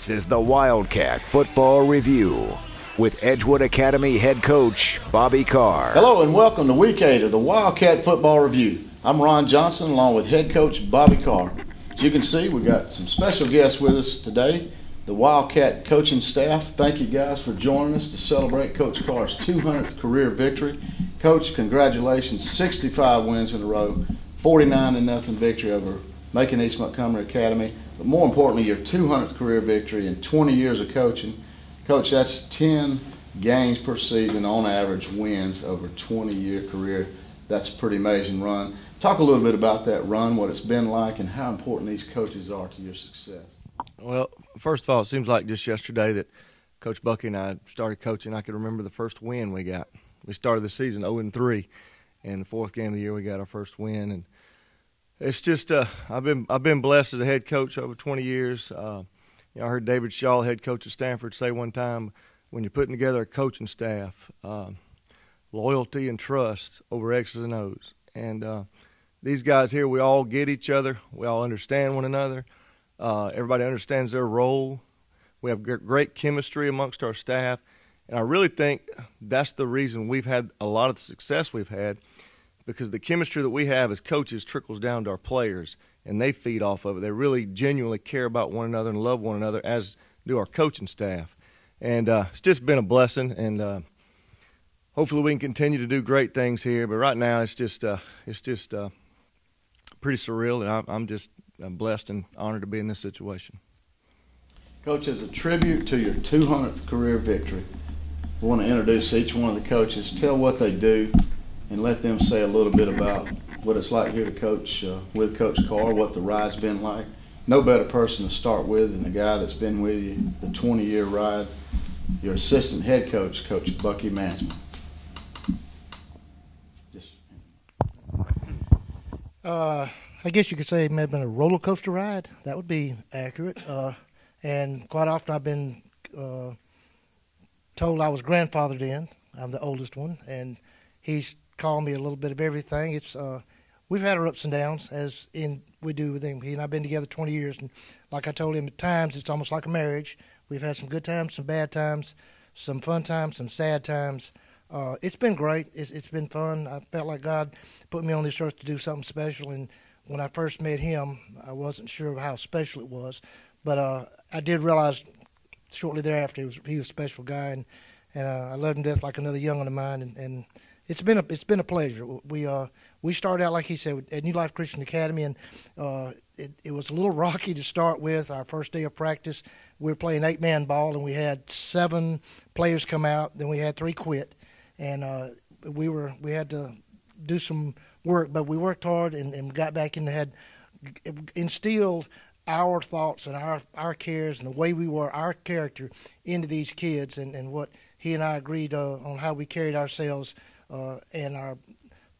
This is the Wildcat Football Review with Edgewood Academy head coach Bobby Carr. Hello and welcome to week eight of the Wildcat Football Review. I'm Ron Johnson along with head coach Bobby Carr. As you can see, we got some special guests with us today. The Wildcat coaching staff, thank you guys for joining us to celebrate Coach Carr's 200th career victory. Coach, congratulations, 65 wins in a row, 49 to nothing victory over Macon East Montgomery Academy, but more importantly, your 200th career victory in 20 years of coaching. Coach, that's 10 games per season on average wins over 20 year career. That's a pretty amazing run. Talk a little bit about that run, what it's been like, and how important these coaches are to your success. Well, first of all, it seems like just yesterday that Coach Bucky and I started coaching. I can remember the first win we got. We started the season 0 and 3, and the fourth game of the year we got our first win. And it's just uh, I've been I've been blessed as a head coach over 20 years. Uh, you know, I heard David Shaw, head coach at Stanford, say one time, when you're putting together a coaching staff, uh, loyalty and trust over X's and O's. And uh, these guys here, we all get each other. We all understand one another. Uh, everybody understands their role. We have great chemistry amongst our staff. And I really think that's the reason we've had a lot of the success we've had because the chemistry that we have as coaches trickles down to our players and they feed off of it. They really genuinely care about one another and love one another, as do our coaching staff. And uh, it's just been a blessing, and uh, hopefully we can continue to do great things here. But right now, it's just uh, it's just uh, pretty surreal, and I'm just I'm blessed and honored to be in this situation. Coach, as a tribute to your 200th career victory, we want to introduce each one of the coaches, tell what they do, and let them say a little bit about what it's like here to coach uh, with Coach Carr, what the ride's been like. No better person to start with than the guy that's been with you the 20 year ride, your assistant head coach, Coach Bucky Mansman. Uh, I guess you could say it may have been a roller coaster ride. That would be accurate. Uh, and quite often I've been uh, told I was grandfathered in. I'm the oldest one, and he's called me a little bit of everything. It's uh, we've had our ups and downs as in we do with him. He and I've been together 20 years, and like I told him, at times it's almost like a marriage. We've had some good times, some bad times, some fun times, some sad times. Uh, it's been great. It's, it's been fun. I felt like God put me on this earth to do something special. And when I first met him, I wasn't sure how special it was, but uh, I did realize shortly thereafter he was, he was a special guy, and and uh, I loved him death like another young one of mine. And, and it's been a it's been a pleasure. We uh we started out like he said at New Life Christian Academy, and uh, it, it was a little rocky to start with. Our first day of practice, we were playing eight man ball, and we had seven players come out. Then we had three quit, and uh, we were we had to do some work, but we worked hard and, and got back in the head, instilled our thoughts and our our cares and the way we were our character into these kids and, and what he and I agreed uh, on how we carried ourselves and our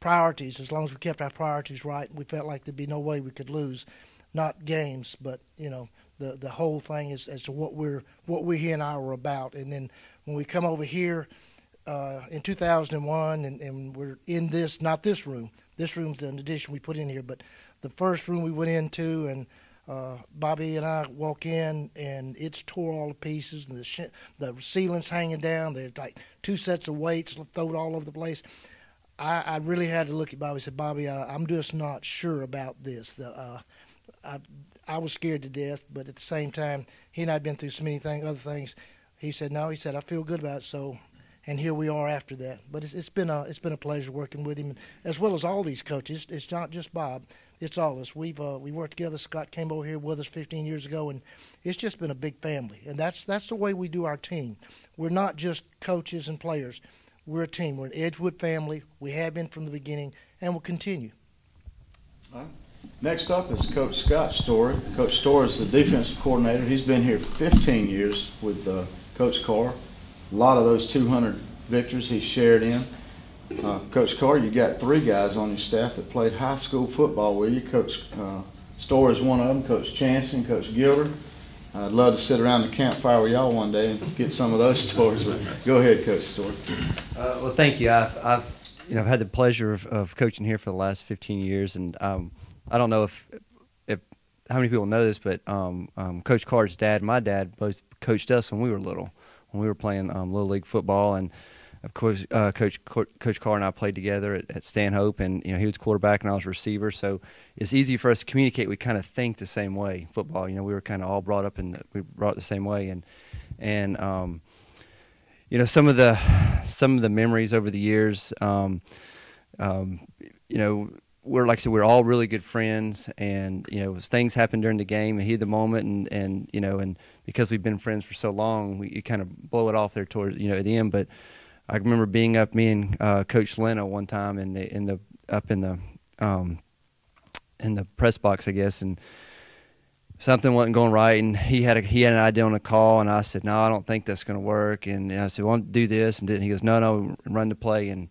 priorities. As long as we kept our priorities right, we felt like there'd be no way we could lose. Not games, but you know the the whole thing is as to what we're what we he and I were about. And then when we come over here uh, in 2001, and, and we're in this not this room. This room's an addition we put in here, but the first room we went into and. Uh, Bobby and I walk in, and it's tore all to pieces, and the sh- the ceiling's hanging down. There's like two sets of weights thrown all over the place. I, I really had to look at Bobby. and said, Bobby, uh, I'm just not sure about this. The, uh, I, I was scared to death, but at the same time, he and I had been through so many things, other things. He said, no. He said, I feel good about it. So, and here we are after that. But it's, it's been a it's been a pleasure working with him, as well as all these coaches. It's not just Bob. It's all us. We've uh, we worked together. Scott came over here with us 15 years ago, and it's just been a big family. And that's that's the way we do our team. We're not just coaches and players we're a team. We're an Edgewood family. We have been from the beginning, and we'll continue. Next up is Coach Scott Story. Coach Story is the defensive coordinator. He's been here 15 years with uh, Coach Carr. A lot of those 200 victories he shared in. Uh, Coach Carr, you got three guys on your staff that played high school football with you. Coach uh, Story is one of them. Coach Chancey, Coach Gilder. I'd love to sit around the campfire with y'all one day and get some of those stories. But go ahead, Coach Story. Uh, well, thank you. I've, I've, you know, had the pleasure of, of coaching here for the last 15 years, and um, I don't know if if how many people know this, but um, um, Coach Carr's dad, my dad, both coached us when we were little, when we were playing um, little league football, and of course, uh, Coach Coach Carr and I played together at, at Stanhope, and you know he was quarterback and I was receiver, so it's easy for us to communicate. We kind of think the same way. Football, you know, we were kind of all brought up and we brought the same way, and and um, you know some of the some of the memories over the years, um, um, you know. We're like I said, we're all really good friends, and you know, things happen during the game, and heat the moment, and and you know, and because we've been friends for so long, we you kind of blow it off there towards you know at the end. But I remember being up, me and uh, Coach Leno one time in the in the up in the um, in the press box, I guess, and something wasn't going right, and he had a, he had an idea on a call, and I said, no, I don't think that's going to work, and I said, well, do this, and didn't. He goes, no, no, run the play, and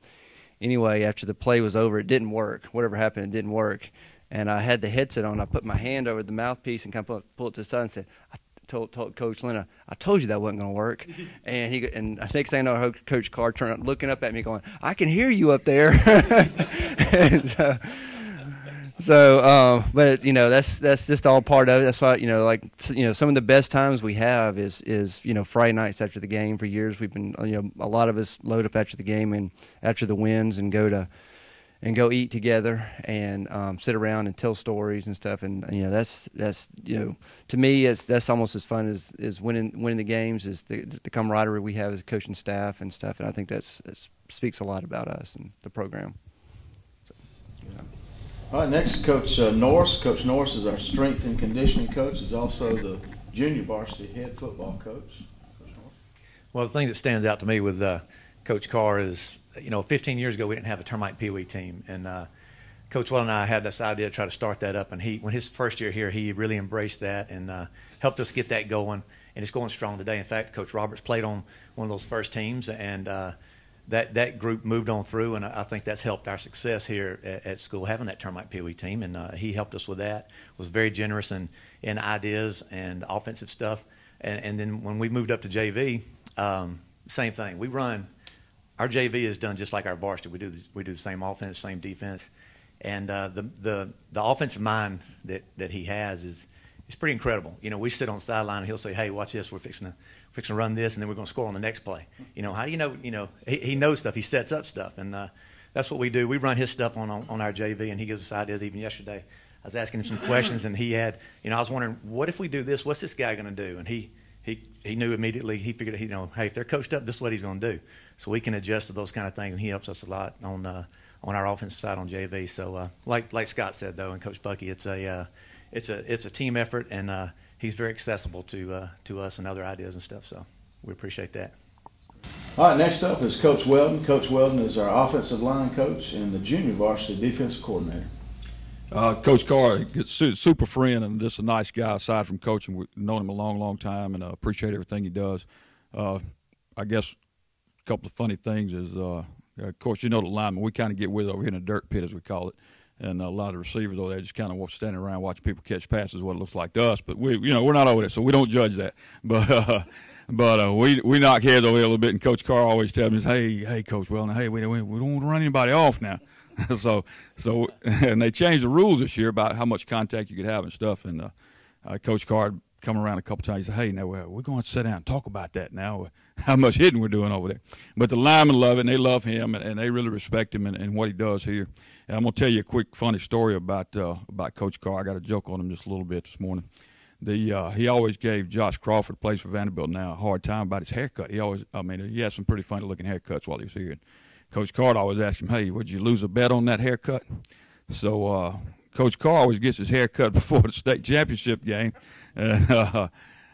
anyway, after the play was over, it didn't work. Whatever happened, it didn't work, and I had the headset on. I put my hand over the mouthpiece and kind of pulled it to the side and said, I told, told Coach Lena, I told you that wasn't going to work. and he and I think saying no, Coach Carr turned looking up at me, going, I can hear you up there. and, uh, so, uh, but you know, that's that's just all part of it. That's why you know, like you know, some of the best times we have is is you know Friday nights after the game. For years, we've been you know a lot of us load up after the game and after the wins and go to and go eat together and um, sit around and tell stories and stuff. And you know, that's that's you know, to me, it's that's almost as fun as, as winning winning the games is the, the camaraderie we have as a coaching staff and stuff. And I think that's that speaks a lot about us and the program. So, yeah. All right, next, Coach uh, Norris. Coach Norris is our strength and conditioning coach. He's also the junior varsity head football coach. coach well, the thing that stands out to me with uh, Coach Carr is you know, 15 years ago we didn't have a termite pee wee team, and uh, Coach Well and I had this idea to try to start that up. And he, when his first year here, he really embraced that and uh, helped us get that going. And it's going strong today. In fact, Coach Roberts played on one of those first teams, and uh, that that group moved on through. And I think that's helped our success here at, at school having that termite pee wee team. And uh, he helped us with that. Was very generous in in ideas and offensive stuff. And, and then when we moved up to JV, um, same thing. We run our JV is done just like our varsity. We do the, we do the same offense, same defense, and uh, the the the offensive mind that that he has is is pretty incredible. You know, we sit on the sideline and he'll say, "Hey, watch this. We're fixing to fixing to run this, and then we're going to score on the next play." You know, how do you know? You know, he, he knows stuff. He sets up stuff, and uh, that's what we do. We run his stuff on, on on our JV, and he gives us ideas. Even yesterday, I was asking him some questions, and he had, you know, I was wondering, what if we do this? What's this guy going to do? And he he he knew immediately. He figured, you know, hey, if they're coached up, this is what he's going to do. So we can adjust to those kind of things, and he helps us a lot on uh, on our offensive side on JV. So uh, like like Scott said though, and Coach Bucky, it's a uh, it's a it's a team effort, and uh, he's very accessible to uh, to us and other ideas and stuff. So we appreciate that. All right, next up is Coach Weldon. Coach Weldon is our offensive line coach and the junior varsity defensive coordinator. Uh, coach Carr, super friend and just a nice guy. Aside from coaching, we've known him a long, long time, and uh, appreciate everything he does. Uh, I guess a couple of funny things is, uh, of course, you know the lineman. We kind of get with over here in the dirt pit, as we call it, and a lot of the receivers over there just kind of standing around watching people catch passes. What it looks like to us, but we, you know, we're not over there, so we don't judge that. But uh, but uh, we we knock heads over a little bit, and Coach Carr always tells me, "Hey, hey, Coach, well, now, hey, we, we, we don't want to run anybody off now." so so and they changed the rules this year about how much contact you could have and stuff. And uh, uh, Coach Carr come around a couple times. He said, "Hey, now we're, we're going to sit down and talk about that now. How much hitting we're doing over there." But the linemen love it, and they love him, and, and they really respect him and, and, what he does here. And I'm going to tell you a quick funny story about uh, about Coach Carr. I got a joke on him just a little bit this morning. The uh, he always gave Josh Crawford, plays for Vanderbilt now, a hard time about his haircut. He always, I mean, he had some pretty funny looking haircuts while he was here. Coach Carr always asked him, "Hey, would you lose a bet on that haircut?" So uh, Coach Carr always gets his haircut before the state championship game. And, uh,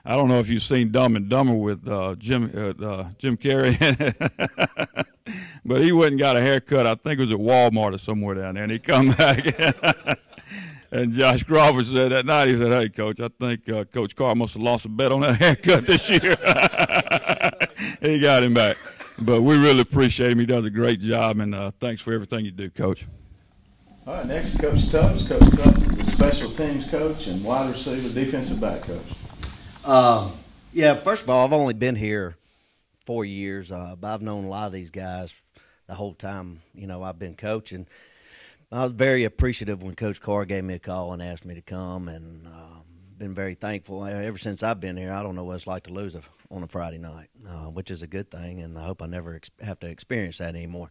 I don't know if you've seen Dumb and Dumber with uh, Jim uh, uh, Jim Carrey, but he went and got a haircut. I think it was at Walmart or somewhere down there. And he come back, and Josh Crawford said that night, he said, "Hey, Coach, I think uh, Coach Carr must have lost a bet on that haircut this year." he got him back but we really appreciate him. He does a great job, and uh, thanks for everything you do, Coach. All right, next, Coach Tubbs. Coach Tubbs is the special teams coach and wide receiver, defensive back coach. Um, yeah, first of all, I've only been here four years, uh, but I've known a lot of these guys the whole time. You know, I've been coaching. I was very appreciative when Coach Carr gave me a call and asked me to come, and uh, been very thankful ever since I've been here. I don't know what it's like to lose a, on a Friday night, uh, which is a good thing, and I hope I never ex- have to experience that anymore.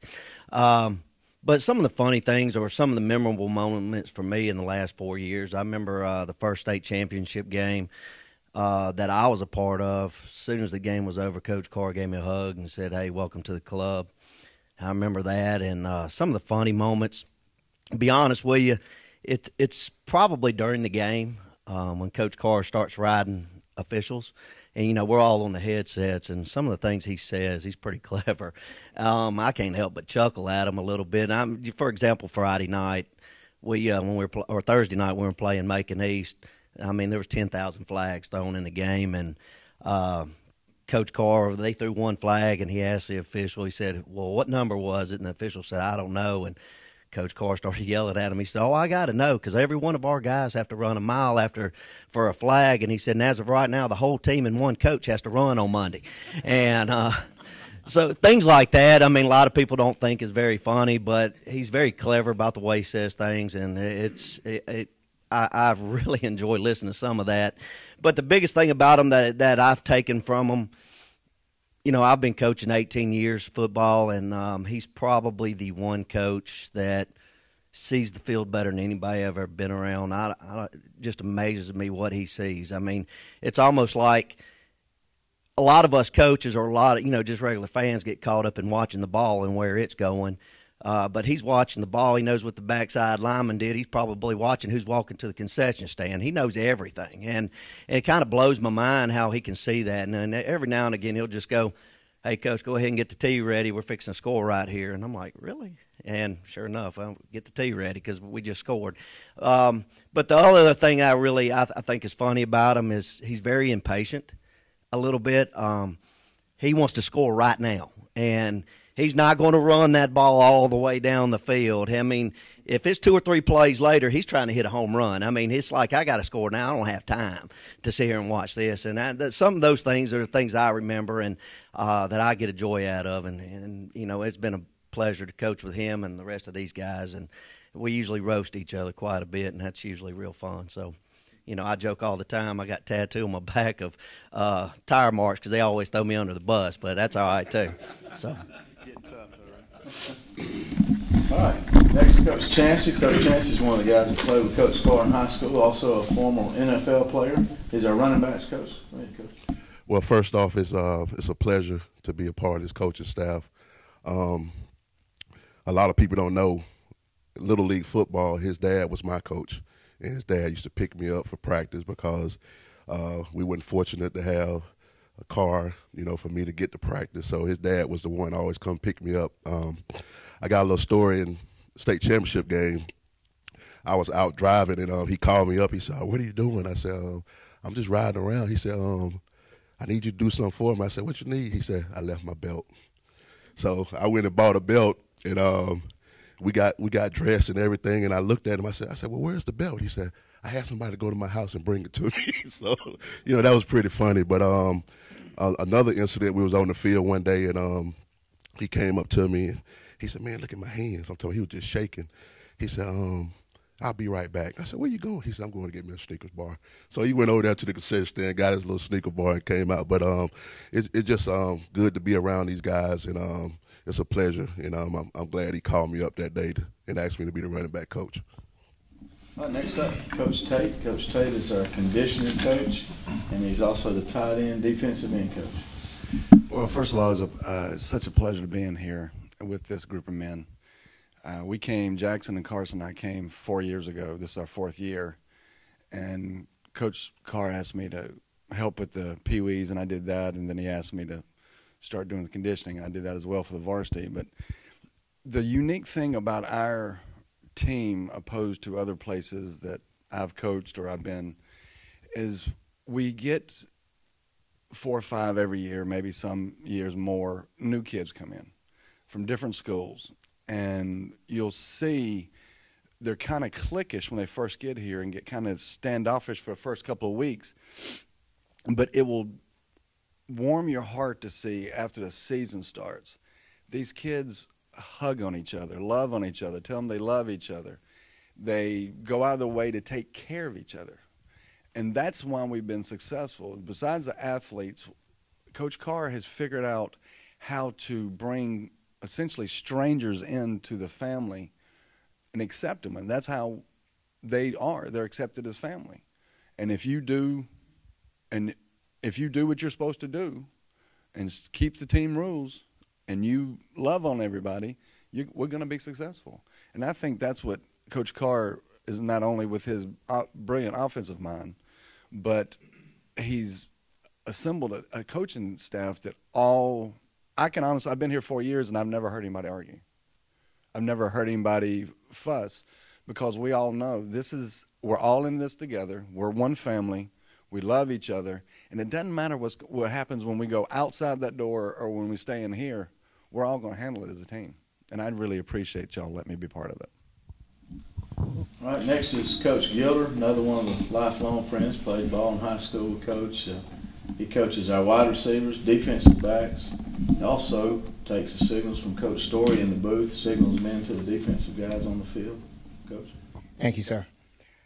Um, but some of the funny things or some of the memorable moments for me in the last four years, I remember uh, the first state championship game uh, that I was a part of. As soon as the game was over, Coach Carr gave me a hug and said, "Hey, welcome to the club." I remember that, and uh, some of the funny moments. Be honest with you, it, it's probably during the game um, when Coach Carr starts riding officials. And, you know, we're all on the headsets, and some of the things he says, he's pretty clever. Um, I can't help but chuckle at him a little bit. I'm, for example, Friday night, we uh, when we were pl- or Thursday night we were playing Macon East. I mean, there was ten thousand flags thrown in the game, and uh, Coach Carr they threw one flag, and he asked the official. He said, "Well, what number was it?" And the official said, "I don't know." And Coach Carr started yelling at him. He said, "Oh, I got to know because every one of our guys have to run a mile after for a flag." And he said, "And as of right now, the whole team and one coach has to run on Monday." And uh, so things like that. I mean, a lot of people don't think is very funny, but he's very clever about the way he says things, and it's it. it I, I really enjoy listening to some of that. But the biggest thing about him that that I've taken from him you know, I've been coaching 18 years football, and um, he's probably the one coach that sees the field better than anybody I've ever been around. I, I just amazes me what he sees. I mean, it's almost like a lot of us coaches or a lot of you know just regular fans get caught up in watching the ball and where it's going. Uh, but he's watching the ball. He knows what the backside lineman did. He's probably watching who's walking to the concession stand. He knows everything, and, and it kind of blows my mind how he can see that. And, and every now and again, he'll just go, "Hey, coach, go ahead and get the tea ready. We're fixing to score right here." And I'm like, "Really?" And sure enough, I'll get the tea ready because we just scored. Um, but the other thing I really I, th- I, think is funny about him is he's very impatient, a little bit. Um, he wants to score right now, and he's not going to run that ball all the way down the field. I mean, if it's two or three plays later, he's trying to hit a home run. I mean, it's like I got to score now. I don't have time to sit here and watch this. And I, some of those things are things I remember and uh, that I get a joy out of. And, and you know, it's been a pleasure to coach with him and the rest of these guys. And we usually roast each other quite a bit, and that's usually real fun. So you know, I joke all the time. I got tattoo on my back of uh, tire marks because they always throw me under the bus, but that's all right too. So. All right. Next, Coach Chancey. Coach Chancey is one of the guys that played with Coach Carr in high school, also a former NFL player. He's our running backs coach. Coach. Well, first off, it's uh, it's a pleasure to be a part of this coaching staff. Um, a lot of people don't know little league football. His dad was my coach, and his dad used to pick me up for practice because uh, we weren't fortunate to have a car, you know, for me to get to practice. So his dad was the one always come pick me up. Um, I got a little story in state championship game. I was out driving and um, he called me up. He said, "What are you doing?" I said, um, "I'm just riding around." He said, um, "I need you to do something for me." I said, "What you need?" He said, "I left my belt." So I went and bought a belt and um, we got we got dressed and everything. And I looked at him. I said, "I said, well, where's the belt?" He said, "I had somebody go to my house and bring it to me." so you know that was pretty funny. But um, another incident, we was on the field one day, and um, he came up to me and he said, "Man, look at my hands." I'm telling you, he was just shaking. He said, um, "I'll be right back." I said, "Where you going?" He said, "I'm going to get me a Snickers bar." So he went over there to the concession stand, got his little Snicker bar, and came out. But um, it's it's just um good to be around these guys, and um, it's a pleasure. And um, I'm I'm glad he called me up that day to, and asked me to be the running back coach. Right, next up, Coach Tate. Coach Tate is our conditioning coach, and he's also the tight end defensive end coach. Well, first of all, it's, a, uh, it's such a pleasure to be in here with this group of men. Uh, we came, Jackson and Carson and I came four years ago. This is our fourth year. And Coach Carr asked me to help with the Pee Wees, and I did that. And then he asked me to start doing the conditioning, and I did that as well for the varsity. But the unique thing about our team opposed to other places that I've coached or I've been is we get four or five every year, maybe some years more, new kids come in from different schools. And you'll see they're kind of cliquish when they first get here and get kind of standoffish for the first couple of weeks. But it will warm your heart to see after the season starts. These kids hug on each other, love on each other, tell them they love each other. They go out of the way to take care of each other. And that's why we've been successful. Besides the athletes, Coach Carr has figured out how to bring essentially strangers into the family and accept them. And that's how they are. They're accepted as family. And if you do, and if you do what you're supposed to do, and keep the team rules, and you love on everybody, you, we're going to be successful. And I think that's what Coach Carr is not only with his uh, brilliant offensive mind, but he's assembled a, a coaching staff that all I can honestly, I've been here four years and I've never heard anybody argue. I've never heard anybody fuss because we all know this is, we're all in this together. We're one family. We love each other. And it doesn't matter what's, what happens when we go outside that door or when we stay in here. We're all going to handle it as a team. And I'd really appreciate y'all letting me be part of it. All right, next is Coach Gilder, another one of the lifelong friends, played ball in high school with Coach. Uh, he coaches our wide receivers, defensive backs. He also takes the signals from Coach Story in the booth, signals them in to the defensive guys on the field. Coach. Thank you, sir.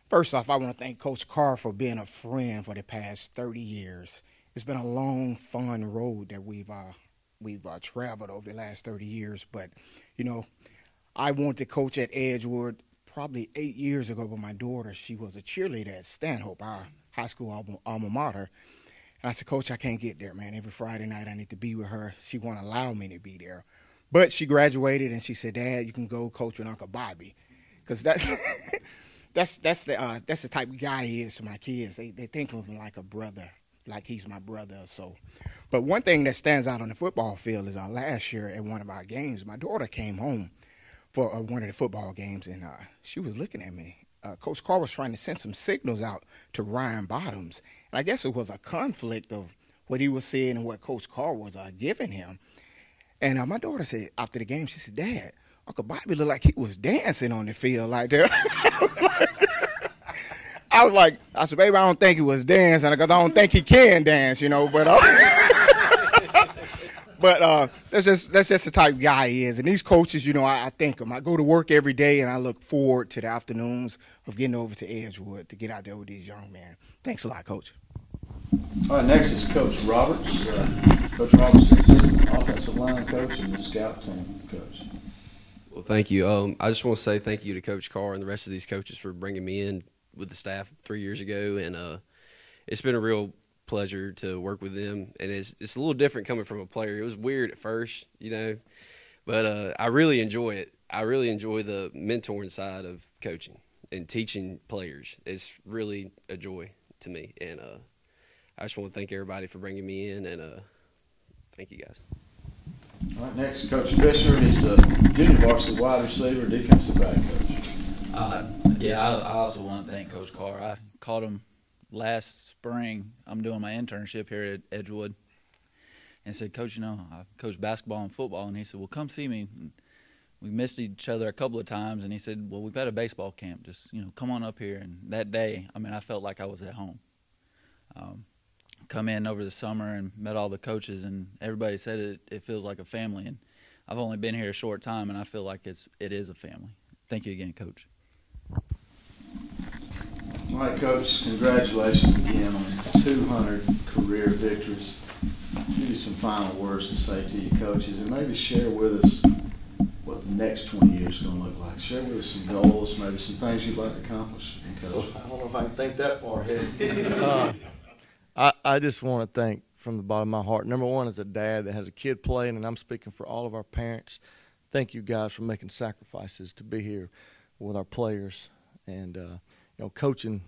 First off, I want to thank Coach Carr for being a friend for the past 30 years. It's been a long, fun road that we've uh, we've uh, traveled over the last 30 years. But you know, I wanted to coach at Edgewood probably eight years ago. But my daughter, she was a cheerleader at Stanhope, our high school alma, alma mater, and I said, Coach, I can't get there, man. Every Friday night I need to be with her. She won't allow me to be there. But she graduated and she said, Dad, you can go coach with Uncle Bobby. Because that's that's that's the uh, that's the type of guy he is to my kids. They they think of him like a brother, like he's my brother. or So but one thing that stands out on the football field is uh, last year at one of our games, my daughter came home for uh, one of the football games, and uh, she was looking at me. Uh, Coach Carr was trying to send some signals out to Ryan Bottoms, and I guess it was a conflict of what he was saying and what Coach Carr was uh, giving him. And uh, my daughter said after the game, she said, "Dad, Uncle Bobby looked like he was dancing on the field like that." I was like, I said, "Baby, I don't think he was dancing because I don't think he can dance, you know." But uh, but uh, that's just that's just the type of guy he is. And these coaches, you know, I, I think them. I go to work every day, and I look forward to the afternoons of getting over to Edgewood to get out there with these young men. Thanks a lot, Coach. All right, next is Coach Roberts. Uh, coach Roberts, assistant offensive line coach and the scout team coach. Well, thank you. Um, I just want to say thank you to Coach Carr and the rest of these coaches for bringing me in with the staff three years ago, and uh, it's been a real pleasure to work with them. And it's it's a little different coming from a player. It was weird at first, you know, but uh, I really enjoy it. I really enjoy the mentoring side of coaching and teaching players. It's really a joy to me. And uh, I just want to thank everybody for bringing me in, and uh, thank you guys. All right, next, Coach Fisher. He's a junior varsity wide receiver, defensive back coach. Uh, yeah, I, I, also want to thank Coach Carr. I called him last spring. I'm doing my internship here at Edgewood, and said, Coach, you know, I coach basketball and football, and he said, Well, come see me. And we missed each other a couple of times, and he said, "Well, we've had a baseball camp. Just you know, come on up here." And that day, I mean, I felt like I was at home. Um, come in over the summer and met all the coaches, and everybody said it, it feels like a family. And I've only been here a short time, and I feel like it's it is a family. Thank you again, Coach. All right, Coach. Congratulations again on 200 career victories. Give you some final words to say to your coaches, and maybe share with us what the next 20 years is going to look like. Share with us some goals, maybe some things you'd like to accomplish. Coach. I don't know if I can think that far ahead. uh, I, I just want to thank from the bottom of my heart. Number one, as a dad that has a kid playing, and I'm speaking for all of our parents. Thank you guys for making sacrifices to be here with our players. And uh, you know, coaching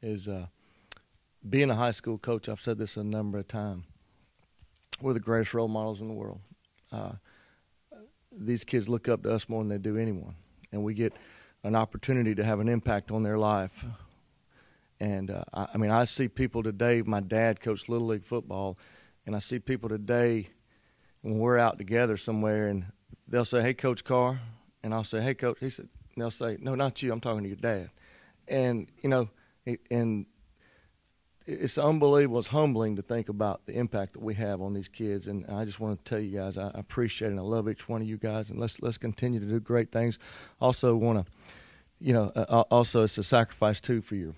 is uh, being a high school coach. I've said this a number of times. We're the greatest role models in the world. Uh, these kids look up to us more than they do anyone, and we get an opportunity to have an impact on their life and uh, I, I mean, I see people today. My dad coached little league football, and I see people today when we're out together somewhere, and they'll say, "Hey, Coach Carr," and I'll say, "Hey, Coach." He said, they'll say, "No, not you. I'm talking to your dad." And you know, and it's unbelievable. It's humbling to think about the impact that we have on these kids. And I just want to tell you guys, I appreciate and I love each one of you guys. And let's let's continue to do great things. Also, want to, you know, uh, also it's a sacrifice too for your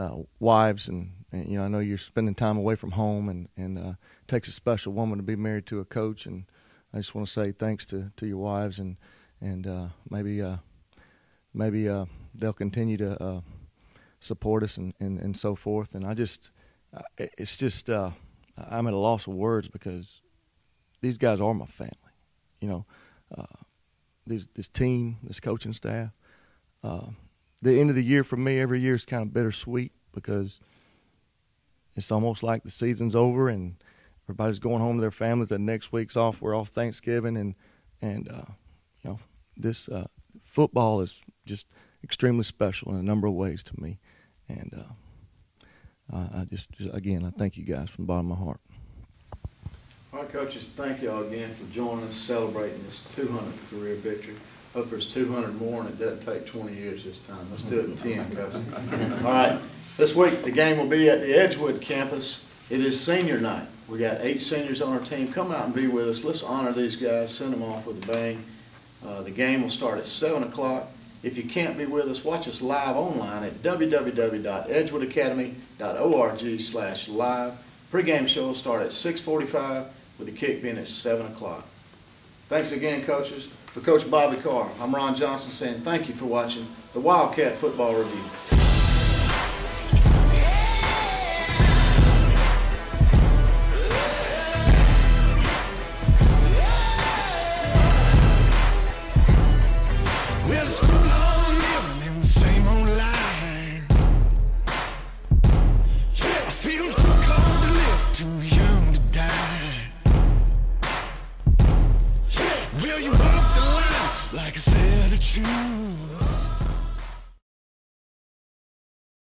uh, wives and, and, you know I know you're spending time away from home and and uh, it takes a special woman to be married to a coach. And I just want to say thanks to to your wives and and uh, maybe uh, maybe uh, they'll continue to support us and, and, and so forth. And I just, it's just, uh, I'm at a loss of words because these guys are my family. You know, uh, this, this team, this coaching staff. The end of the year for me every year is kind of bittersweet because it's almost like the season's over and everybody's going home to their families. The next week's off. We're off Thanksgiving and and uh, you know this uh, football is just extremely special in a number of ways to me. And uh, I, I just, just, again, I thank you guys from the bottom of my heart. All right, coaches, thank y'all again for joining us, celebrating this 200th career victory. Hope there's 200 more, and it doesn't take 20 years this time. Let's do it in 10, coaches. All right, this week the game will be at the Edgewood campus. It is senior night. We got eight seniors on our team. Come out and be with us. Let's honor these guys, send them off with a bang. Uh, the game will start at 7 o'clock. If you can't be with us, watch us live online at www.edgewoodacademy.org slash live. Pre-game show will start at 6.45 with the kick being at 7 o'clock. Thanks again, coaches. For Coach Bobby Carr, I'm Ron Johnson saying thank you for watching the Wildcat Football Review.